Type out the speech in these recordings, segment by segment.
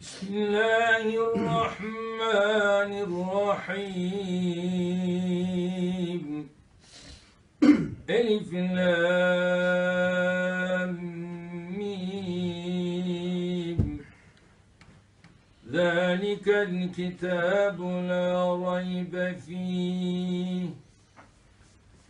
بسم الله الرحمن الرحيم. ألف لام ذلك الكتاب لا ريب فيه.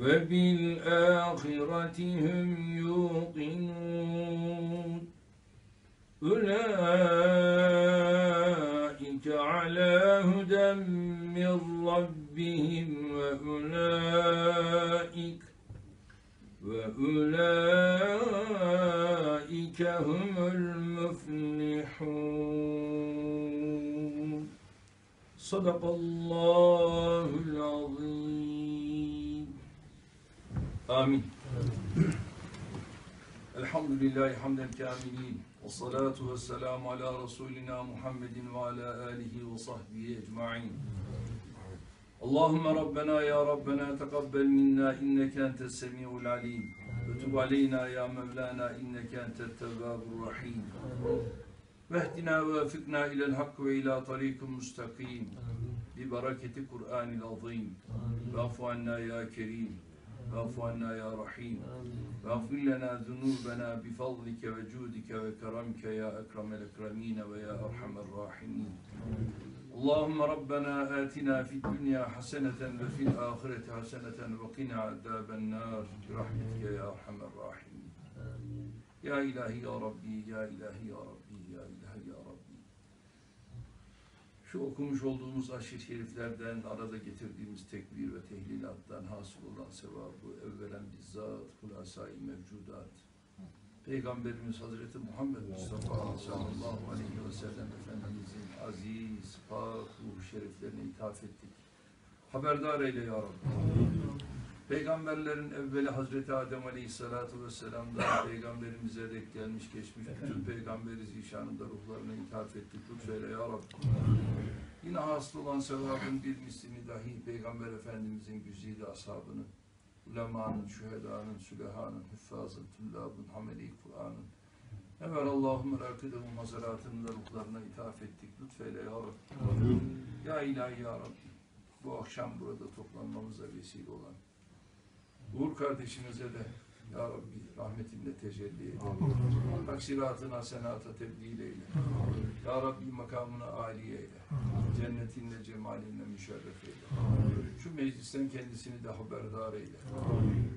وبالآخرة هم يوقنون. أولئك على هدى من ربهم وأولئك وأولئك هم المفلحون. صدق الله Amin. Elhamdülillahi hamden kamilin. Ve salatu ve selamu ala Resulina Muhammedin ve ala alihi ve sahbihi ecma'in. Allahümme Rabbena ya Rabbena tekabbel minna inneke entes semi'ul alim. Ve tub aleyna ya Mevlana inneke entet tevvabur rahim. Vehdina ve fikna ilel hakku ve ila tarikum mustakim. Bi bereketi Kur'anil azim. Ve afu anna ya kerim. واعف عنا يا رحيم. واغفر لنا ذنوبنا بفضلك وجودك وكرمك يا أكرم الأكرمين ويا أرحم الراحمين. اللهم ربنا آتنا في الدنيا حسنة وفي الآخرة حسنة وقنا عذاب النار. برحمتك يا أرحم الراحمين. يا إلهي يا ربي يا إلهي يا ربي يا إلهي يا ربي. Şu okumuş olduğumuz aşırı şeriflerden arada getirdiğimiz tekbir ve tehlilattan hasıl olan sevabı evvelen bizzat hulasai mevcudat Peygamberimiz Hazreti Muhammed Mustafa sallallahu aleyhi ve sellem Efendimizin aziz, pak, ruh şeriflerine ithaf ettik. Haberdar eyle ya Rabbi. Peygamberlerin evveli Hazreti Adem Aleyhisselatü Vesselam'dan Peygamberimize dek gelmiş geçmiş bütün peygamberi zişanında ruhlarına ithaf ettik. Lütfeyle ya Rabbi. Yine hasıl olan sevabın bir mislini dahi Peygamber Efendimizin güzide ashabını, ulemanın, şühedanın, sülehanın, hüffazın, tüllabın, hameli Kur'an'ın, Evvel Allahümme rakıdehum mazeratının da ruhlarına ithaf ettik. Lütfeyle ya Rabbi. Ya ilahi ya Rabbi. Bu akşam burada toplanmamıza vesile olan Uğur kardeşimize de Ya Rabbi rahmetinle tecelli eyle. Taksiratına senata tebdil eyle. Ya Rabbi makamına âliye eyle. Cennetinle cemalinle müşerref eyle. Şu meclisten kendisini de haberdar eyle.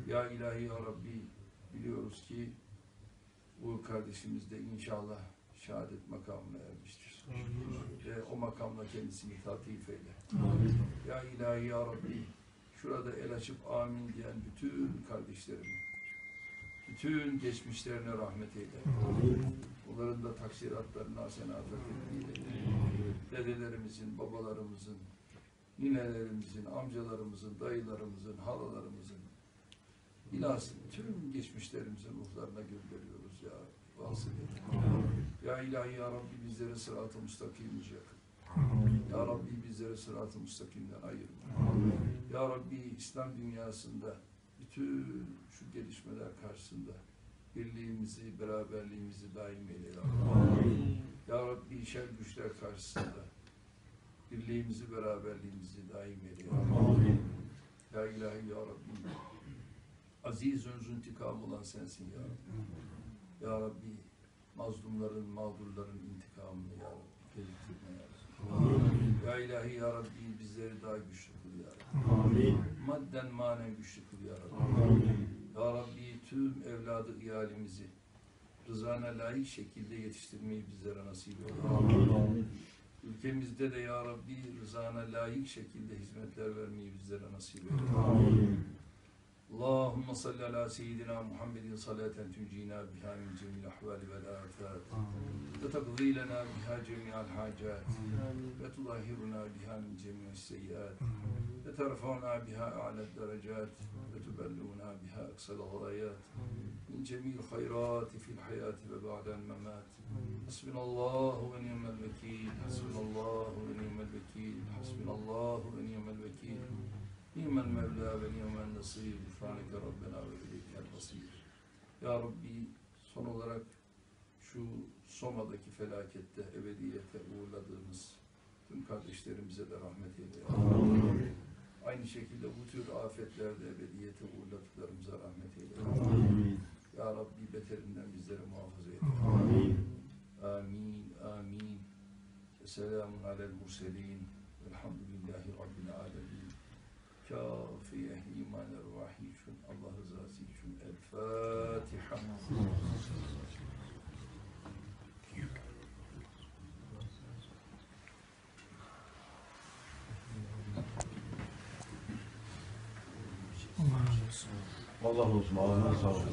Ya ilahi ya Rabbi biliyoruz ki Uğur kardeşimiz de inşallah şehadet makamına ermiştir. Ve o makamla kendisini tatif eyle. Ya ilahi ya Rabbi şurada el açıp amin diyen bütün kardeşlerimi, bütün geçmişlerine rahmet eyle. Onların da taksiratlarına hasenata tebdil eyle. Dedelerimizin, babalarımızın, ninelerimizin, amcalarımızın, dayılarımızın, halalarımızın, bilhassa tüm geçmişlerimizin ruhlarına gönderiyoruz ya vasıl. Ya ilahi ya Rabbi bizlere sırat-ı müstakimci yakın. Bizlere sırat-ı müstakimden ayırma. Ya Rabbi İslam dünyasında bütün şu gelişmeler karşısında birliğimizi, beraberliğimizi daim eyle Rabbi. Ya Rabbi şer güçler karşısında birliğimizi, beraberliğimizi daim eyle Rabbi. Ya ilahi ya Rabbi. Aziz öncü intikam olan sensin ya Rabbi. Ya Rabbi mazlumların, mağdurların intikamını ya Rabbi geciktirme ya Rabbi. Ya ilahi ya Rabbi bizleri daha güçlü kıl ya Rabbi. Madden manen güçlü kıl ya Rabbi. Ya Rabbi tüm evladı iyalimizi rızana layık şekilde yetiştirmeyi bizlere nasip eyle. Ülkemizde de ya Rabbi rızana layık şekilde hizmetler vermeyi bizlere nasip eyle. اللهم صل على سيدنا محمد صلاة تنجينا بها من جميع الأحوال والآفات. وتقضي لنا بها جميع الحاجات. وتطهرنا بها من جميع السيئات. وترفعنا بها أعلى الدرجات. وتبلغنا بها أقصى الغايات. من جميع الخيرات في الحياة وبعد الممات. حسبنا الله ونعم الوكيل. حسبنا الله ونعم الوكيل. حسبنا الله ونعم الوكيل. Nimel mevla ve nimel nasir. Bifranike Rabbena ve bileykel basir. Ya Rabbi son olarak şu Soma'daki felakette ebediyete uğurladığımız tüm kardeşlerimize de rahmet eyle. Amin. Aynı şekilde bu tür afetlerde ebediyete uğurladıklarımıza rahmet eyle. Amin. Ya Rabbi beterinden bizleri muhafaza eyle. Amin. Amin. Amin. Selamun alel murselin. Elhamdülillahi Rabbil alemin. Kafi ehli iman ervahi için, Allah rızası için. El Fatiha. Allah olsun. Ağzına sağlık.